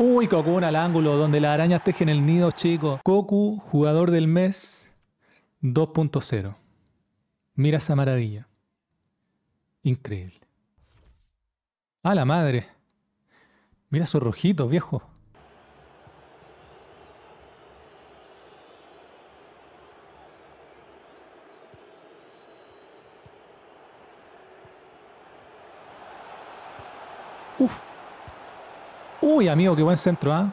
Uy, Cocoon al ángulo, donde las arañas tejen el nido, chicos. Cocu, jugador del mes 2.0. Mira esa maravilla. Increíble. ¡A la madre! Mira esos rojitos, viejo. Uf. Uy, amigo, qué buen centro, ¿ah?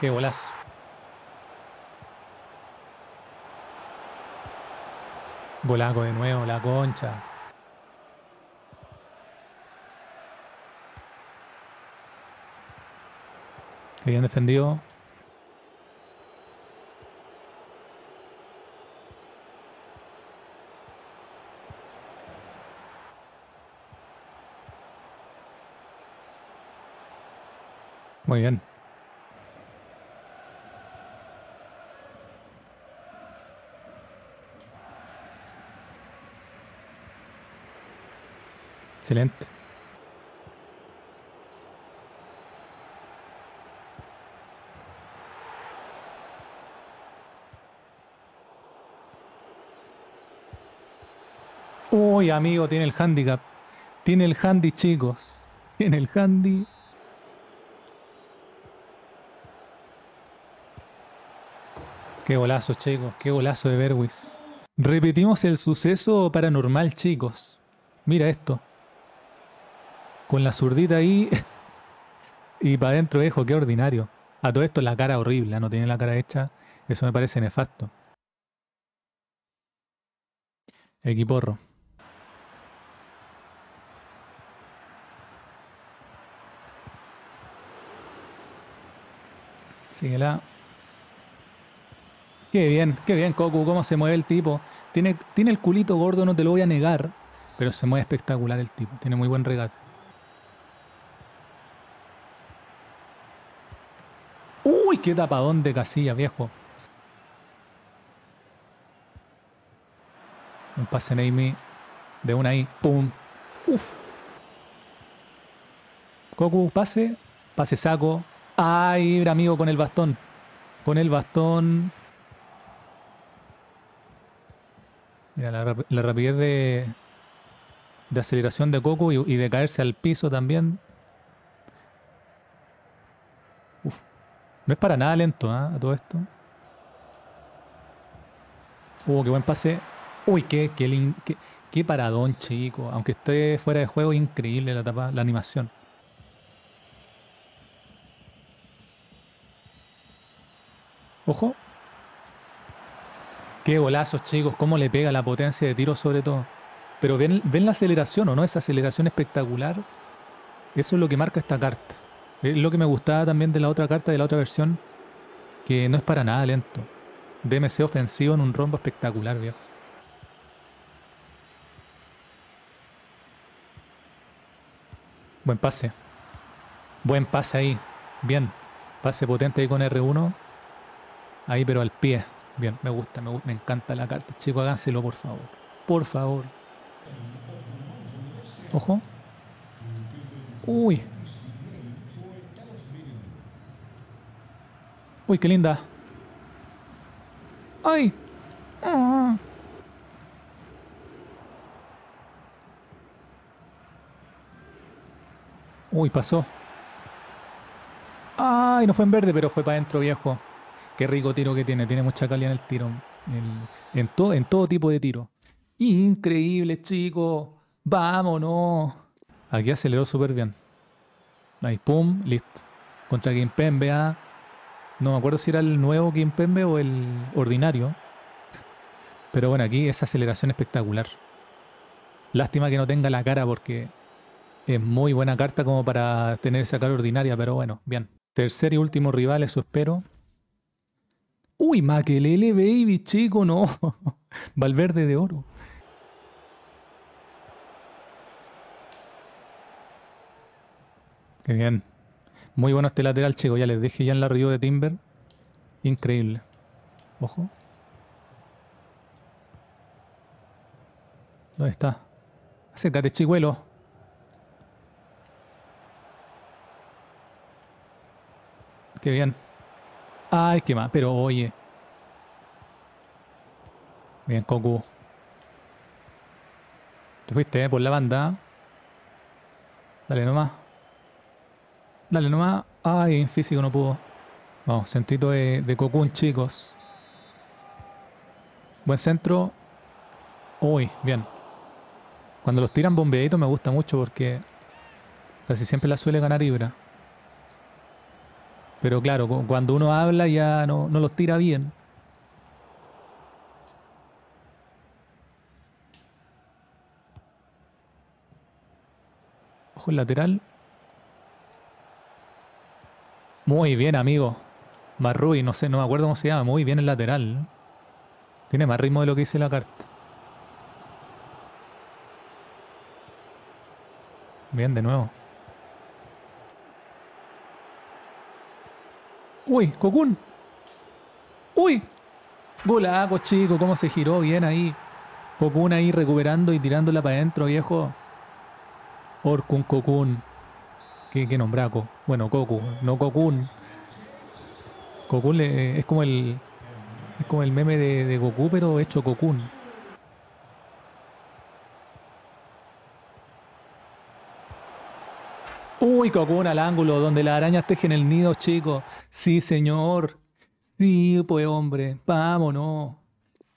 Qué golazo. Bolaco de nuevo, la concha. Qué bien defendido. Muy bien. Excelente. Uy, amigo, tiene el handicap. Tiene el handy, chicos. Tiene el handy. Qué golazo, chicos. Qué golazo de Berwis. Repetimos el suceso paranormal, chicos. Mira esto. Con la zurdita ahí. y para adentro, viejo, qué ordinario. A todo esto la cara horrible, no tiene la cara hecha. Eso me parece nefasto. Equiporro. Síguela. Qué bien, qué bien, Coco, cómo se mueve el tipo. Tiene, tiene el culito gordo, no te lo voy a negar, pero se mueve espectacular el tipo. Tiene muy buen regate. Uy, qué tapadón de casilla, viejo. Un pase Amy. De una ahí. Pum. Uf. Coco, pase. Pase saco. Ay, amigo, con el bastón. Con el bastón. Mira, la, rapidez de, de aceleración de Coco y, de caerse al piso también. Uf. No es para nada lento a todo esto. Uh, qué buen pase. Uy, qué, qué, qué, qué, paradón, chico. Aunque esté fuera de juego, increíble la, tapa, la animación. Ojo. Qué golazos, chicos. Cómo le pega la potencia de tiro sobre todo. Pero ven, ven la aceleración o no, esa aceleración espectacular. Eso es lo que marca esta carta. Es lo que me gustaba también de la otra carta, de la otra versión. Que no es para nada lento. DMC ofensivo en un rombo espectacular, viejo. Buen pase. Buen pase ahí. Bien. Pase potente ahí con R1. Ahí pero al pie. Bien, me gusta, me, me encanta la carta. Chicos, háganselo por favor. Por favor. Ojo. Uy. Uy, qué linda. ¡Ay! Ah. Uy, pasó. Ay, no fue en verde, pero fue para adentro, viejo. Qué rico tiro que tiene, tiene mucha calidad en el tiro. en, todo, en todo tipo de tiro. Increíble, chicos. Vámonos. Aquí aceleró súper bien. Ahí, pum, listo. Contra Kimpembe, ah. No me acuerdo si era el nuevo Kimpembe o el ordinario. Pero bueno, aquí esa aceleración espectacular. Lástima que no tenga la cara porque es muy buena carta como para tener esa cara ordinaria, pero bueno, bien. Tercer y último rival, eso espero. Uy, Maquelele, baby, chico, no. Valverde de oro. Qué bien. Muy bueno este lateral, chico. Ya les dije ya en la review de Timber. Increíble. Ojo. ¿Dónde está? Acércate, chicuelo. Qué bien. Ay, qué más, pero oye. Bien, Cocu. Te fuiste, eh, por la banda. Dale nomás. Dale nomás. Ay, en físico no pudo. Vamos, centrito de, de Cocoon, chicos. Buen centro. Uy, bien. Cuando los tiran bombeaditos me gusta mucho porque casi siempre la suele ganar Ibra. Pero claro, cuando uno habla ya no, no los tira bien. Ojo el lateral. Muy bien, amigo. Marrui, no sé, no me acuerdo cómo se llama. Muy bien el lateral. Tiene más ritmo de lo que dice la carta. Bien, de nuevo. Uy, Cocoon. Uy. Golaco, chico. Cómo se giró bien ahí. Cocoon ahí recuperando y tirándola para adentro, viejo. Orkun Cocoon. ¿Qué, qué nombraco? Bueno, Cocu, no Cocoon. Cocoon es como el. Es como el meme de, de Goku, pero hecho Cocoon. Uy, Cocoon al ángulo, donde las arañas tejen el nido, chicos. Sí, señor. Sí, pues, hombre. Vámonos.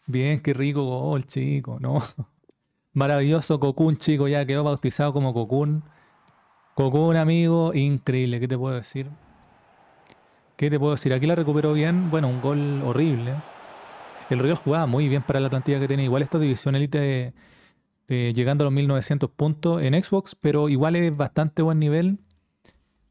Bien, qué rico gol, chico, ¿no? Maravilloso Cocoon, chico. Ya quedó bautizado como Cocoon. Cocoon, amigo, increíble. ¿Qué te puedo decir? ¿Qué te puedo decir? Aquí la recuperó bien. Bueno, un gol horrible. El Real jugaba muy bien para la plantilla que tiene. Igual esta división elite eh, llegando a los 1900 puntos en Xbox, pero igual es bastante buen nivel.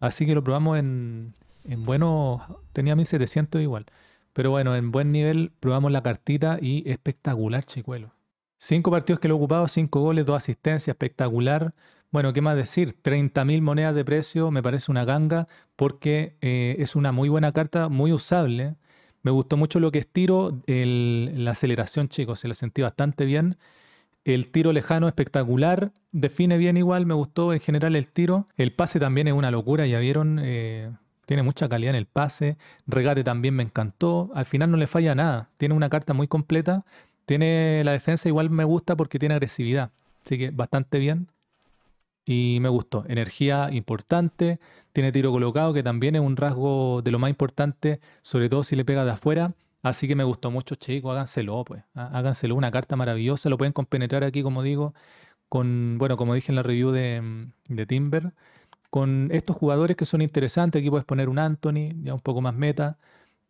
Así que lo probamos en, en bueno, tenía 1700 igual. Pero bueno, en buen nivel probamos la cartita y espectacular, chicuelo. Cinco partidos que lo he ocupado, cinco goles, dos asistencias, espectacular. Bueno, ¿qué más decir? 30.000 monedas de precio, me parece una ganga porque eh, es una muy buena carta, muy usable. Me gustó mucho lo que es tiro, la aceleración, chicos, se la sentí bastante bien. El tiro lejano espectacular, define bien igual, me gustó en general el tiro. El pase también es una locura, ya vieron, eh, tiene mucha calidad en el pase. Regate también me encantó, al final no le falla nada, tiene una carta muy completa. Tiene la defensa igual me gusta porque tiene agresividad, así que bastante bien. Y me gustó, energía importante, tiene tiro colocado que también es un rasgo de lo más importante, sobre todo si le pega de afuera. Así que me gustó mucho, chicos, háganselo, pues. Háganselo, una carta maravillosa. Lo pueden compenetrar aquí, como digo, con, bueno, como dije en la review de, de Timber, con estos jugadores que son interesantes. Aquí puedes poner un Anthony, ya un poco más meta.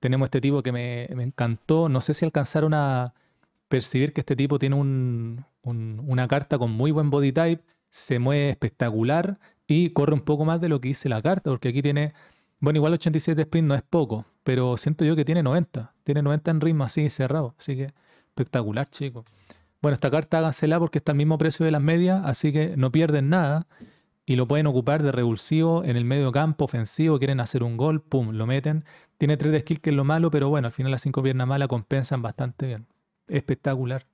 Tenemos este tipo que me, encantó. No sé si alcanzaron a percibir que este tipo tiene un, un, una carta con muy buen body type, se mueve espectacular y corre un poco más de lo que dice la carta, porque aquí tiene bueno, igual 87 de sprint no es poco, pero siento yo que tiene 90. Tiene 90 en ritmo así cerrado. Así que espectacular, chicos. Bueno, esta carta hágansela porque está al mismo precio de las medias, así que no pierden nada. Y lo pueden ocupar de revulsivo en el medio campo, ofensivo, quieren hacer un gol, pum, lo meten. Tiene 3 de skill que es lo malo, pero bueno, al final las 5 piernas malas compensan bastante bien. Espectacular.